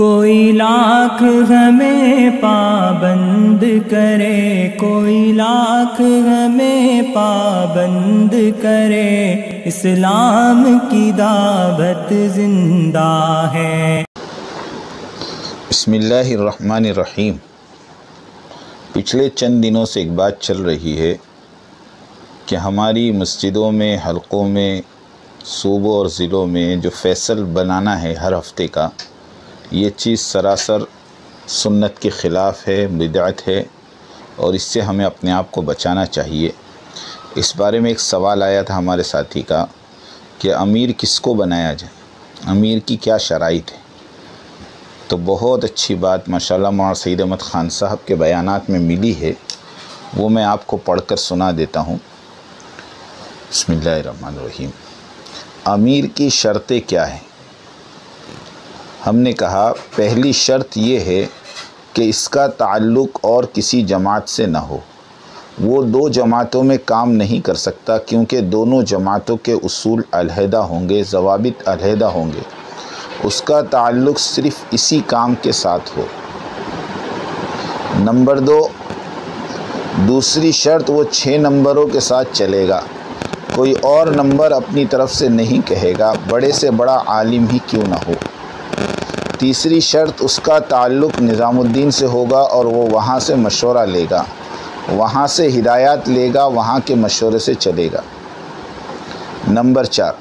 कोई लाख हमें पाबंद करे, कोई लाख हमें पाबंद करे, इस्लाम की दावत ज़िंदा है। बसमीम पिछले चंद दिनों से एक बात चल रही है कि हमारी मस्जिदों में, हलक़ों में, सूबों और ज़िलों में जो फ़ैसल बनाना है हर हफ़्ते का ये चीज़ सरासर सुन्नत के ख़िलाफ़ है, बिदअत है और इससे हमें अपने आप को बचाना चाहिए। इस बारे में एक सवाल आया था हमारे साथी का कि अमीर किसको बनाया जाए? अमीर की क्या शराइत है? तो बहुत अच्छी बात, माशाल्लाह मौलाना सईद अहमद ख़ान साहब के बयानात में मिली है, वो मैं आपको पढ़कर सुना देता हूँ। बसमीम अमीर की शर्तें क्या हैं? हमने कहा, पहली शर्त ये है कि इसका ताल्लुक़ और किसी जमात से ना हो। वो दो जमातों में काम नहीं कर सकता, क्योंकि दोनों जमातों के उसूल अलहदा होंगे, जवाबित अलहदा होंगे। उसका ताल्लुक़ सिर्फ़ इसी काम के साथ हो। नंबर दो, दूसरी शर्त वो छः नंबरों के साथ चलेगा। कोई और नंबर अपनी तरफ़ से नहीं कहेगा, बड़े से बड़ा आलिम ही क्यों ना हो। तीसरी शर्त उसका ताल्लुक़ निज़ामुद्दीन से होगा और वो वहाँ से मशवरा लेगा। वहाँ से हिदायत लेगा, वहाँ के मशवरे से चलेगा। नंबर चार,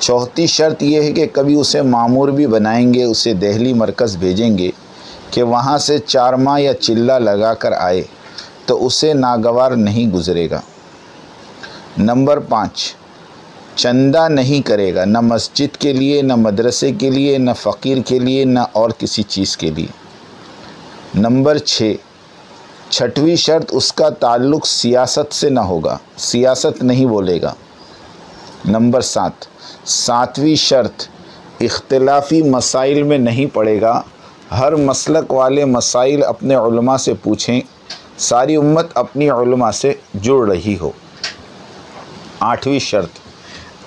चौथी शर्त यह है कि कभी उसे मामूर भी बनाएँगे, उसे दहली मरकज़ भेजेंगे कि वहाँ से चार माह या चिल्ला लगा कर आए तो उसे नागवार नहीं गुज़रेगा। नंबर पाँच चंदा नहीं करेगा, न मस्जिद के लिए, न मदरसे के लिए, न फ़कीर के लिए, न और किसी चीज़ के लिए। नंबर छः, छठवीं शर्त उसका ताल्लुक़ सियासत से ना होगा, सियासत नहीं बोलेगा। नंबर सात, सातवीं शर्त, इख्तलाफी मसाइल में नहीं पड़ेगा। हर मसलक वाले मसाइल अपने उलमा से पूछें, सारी उम्मत अपनी उलमा से जुड़ रही हो। आठवीं शर्त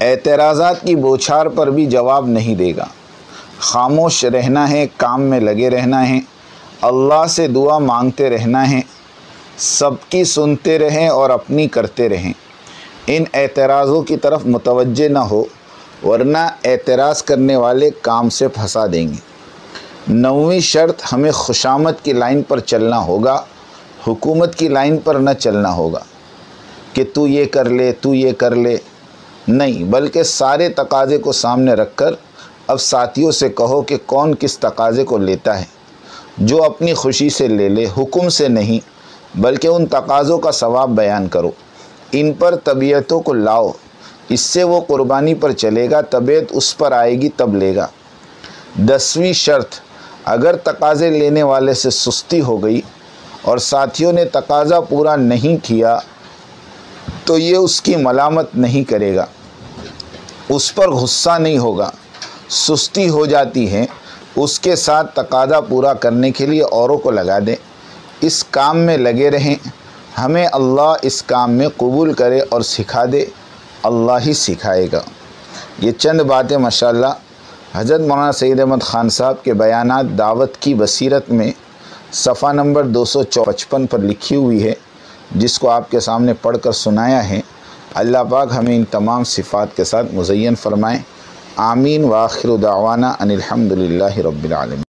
एतराज़ात की बोछार पर भी जवाब नहीं देगा। खामोश रहना है, काम में लगे रहना है, अल्लाह से दुआ मांगते रहना है, सबकी सुनते रहें और अपनी करते रहें। इन एतराज़ों की तरफ़ मुतवजह न हो, वरना एतराज़ करने वाले काम से फंसा देंगे। नौवीं शर्त, हमें खुशामद की लाइन पर चलना होगा, हुकूमत की लाइन पर न चलना होगा, कि तू ये कर ले, तू ये कर ले नहीं, बल्कि सारे तकाज़े को सामने रखकर अब साथियों से कहो कि कौन किस तकाज़े को लेता है। जो अपनी खुशी से ले ले, हुक्म से नहीं, बल्कि उन तकाज़ों का सवाब बयान करो। इन पर तबीयतों को लाओ। इससे वो कुर्बानी पर चलेगा, तबीयत उस पर आएगी, तब लेगा। दसवीं शर्त, अगर तकाज़े लेने वाले से सुस्ती हो गई और साथियों ने तकाज़ा पूरा नहीं किया तो ये उसकी मलामत नहीं करेगा। उस पर गुस्सा नहीं होगा। सुस्ती हो जाती है। उसके साथ तकादा पूरा करने के लिए औरों को लगा दें। इस काम में लगे रहें। हमें अल्लाह इस काम में कबूल करे और सिखा दे। अल्लाह ही सिखाएगा। ये चंद बातें माशाल्लाह हज़रत मौलाना सैद अहमद ख़ान साहब के बयान दावत की बसीरत में सफ़ा नंबर दो सौ पर लिखी हुई है, जिसको आपके सामने पढ़ कर सुनाया है। अल्लाह पाक हमें इन तमाम सिफ़ात के साथ मुज़ैन फ़रमाएँ। आमीन व आखिर दावाना अनिलहमदिल्ला रबालम